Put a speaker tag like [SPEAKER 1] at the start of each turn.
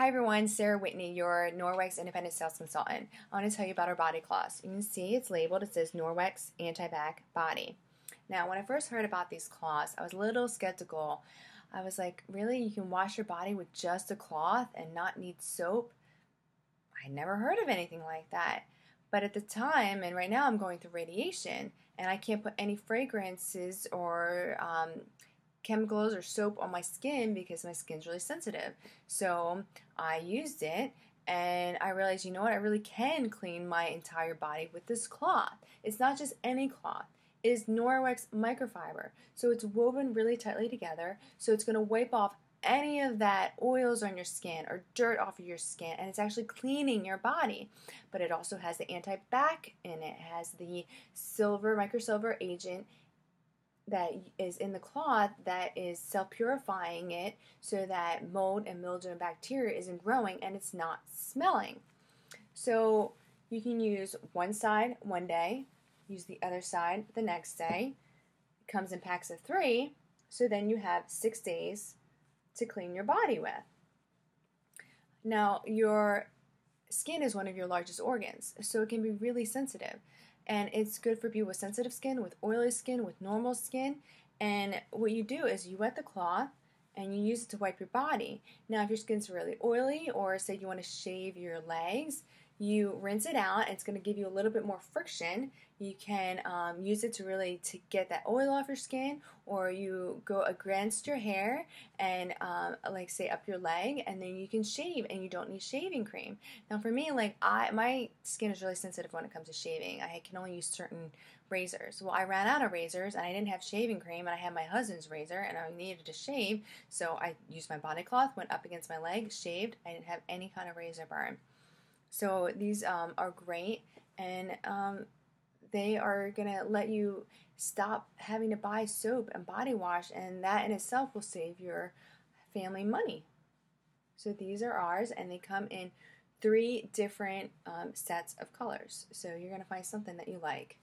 [SPEAKER 1] Hi everyone, Sarah Whitney, your Norwex Independent Sales Consultant. I want to tell you about our body cloths. You can see it's labeled, it says Norwex Anti-Bac Body. Now, when I first heard about these cloths, I was a little skeptical. I was like, really? You can wash your body with just a cloth and not need soap? I never heard of anything like that. But at the time, and right now I'm going through radiation, and I can't put any fragrances or um, chemicals or soap on my skin because my skin's really sensitive. So I used it and I realized, you know what, I really can clean my entire body with this cloth. It's not just any cloth. It is Norwex microfiber. So it's woven really tightly together. So it's going to wipe off any of that oils on your skin or dirt off of your skin and it's actually cleaning your body but it also has the anti-bac in it. it has the silver microsilver agent that is in the cloth that is self purifying it so that mold and mildew and bacteria isn't growing and it's not smelling. So you can use one side one day, use the other side the next day. It comes in packs of three, so then you have six days to clean your body with. Now, your skin is one of your largest organs, so it can be really sensitive and it's good for people with sensitive skin, with oily skin, with normal skin. And what you do is you wet the cloth and you use it to wipe your body. Now, if your skin's really oily, or say you want to shave your legs, you rinse it out it's going to give you a little bit more friction. You can um, use it to really to get that oil off your skin or you go against your hair and um, like say up your leg and then you can shave and you don't need shaving cream. Now for me like i my skin is really sensitive when it comes to shaving. I can only use certain razors. Well i ran out of razors and i didn't have shaving cream and i had my husband's razor and i needed to shave so i used my body cloth went up against my leg shaved. I didn't have any kind of razor burn so these um, are great and um, they are going to let you stop having to buy soap and body wash, and that in itself will save your family money. So these are ours, and they come in three different um, sets of colors. So you're going to find something that you like.